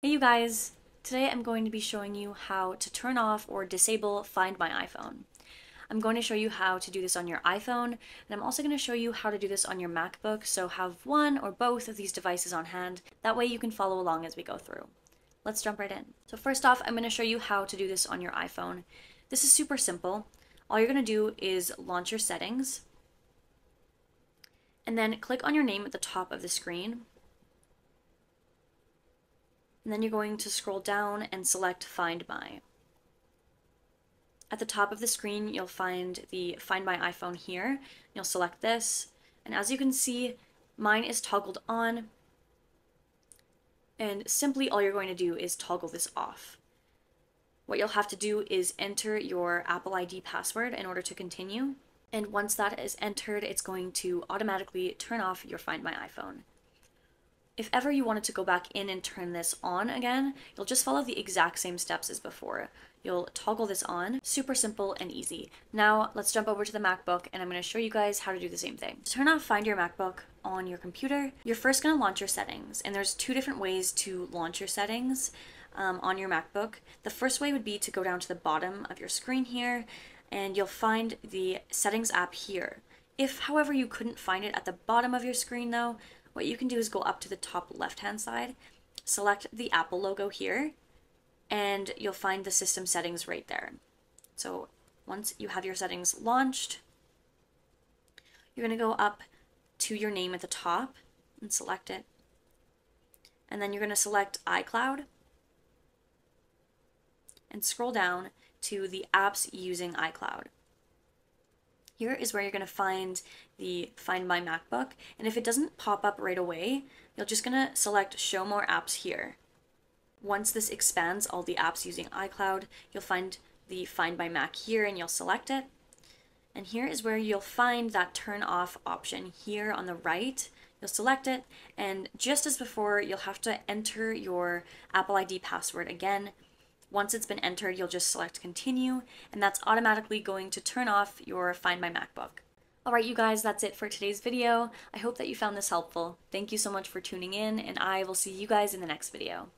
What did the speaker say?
Hey you guys! Today I'm going to be showing you how to turn off or disable Find My iPhone. I'm going to show you how to do this on your iPhone, and I'm also going to show you how to do this on your MacBook, so have one or both of these devices on hand. That way you can follow along as we go through. Let's jump right in. So first off, I'm going to show you how to do this on your iPhone. This is super simple. All you're going to do is launch your settings, and then click on your name at the top of the screen, and then you're going to scroll down and select Find My. At the top of the screen, you'll find the Find My iPhone here. You'll select this, and as you can see, mine is toggled on, and simply all you're going to do is toggle this off. What you'll have to do is enter your Apple ID password in order to continue, and once that is entered, it's going to automatically turn off your Find My iPhone. If ever you wanted to go back in and turn this on again, you'll just follow the exact same steps as before. You'll toggle this on, super simple and easy. Now let's jump over to the MacBook and I'm going to show you guys how to do the same thing. Turn off Find Your MacBook on your computer, you're first going to launch your settings and there's two different ways to launch your settings um, on your MacBook. The first way would be to go down to the bottom of your screen here and you'll find the settings app here. If, however, you couldn't find it at the bottom of your screen though, what you can do is go up to the top left hand side, select the Apple logo here, and you'll find the system settings right there. So once you have your settings launched, you're going to go up to your name at the top and select it. And then you're going to select iCloud and scroll down to the apps using iCloud. Here is where you're going to find the Find My MacBook. And if it doesn't pop up right away, you're just going to select Show More Apps here. Once this expands all the apps using iCloud, you'll find the Find My Mac here and you'll select it. And here is where you'll find that turn off option here on the right. You'll select it, and just as before, you'll have to enter your Apple ID password again once it's been entered, you'll just select continue, and that's automatically going to turn off your Find My MacBook. Alright you guys, that's it for today's video. I hope that you found this helpful. Thank you so much for tuning in, and I will see you guys in the next video.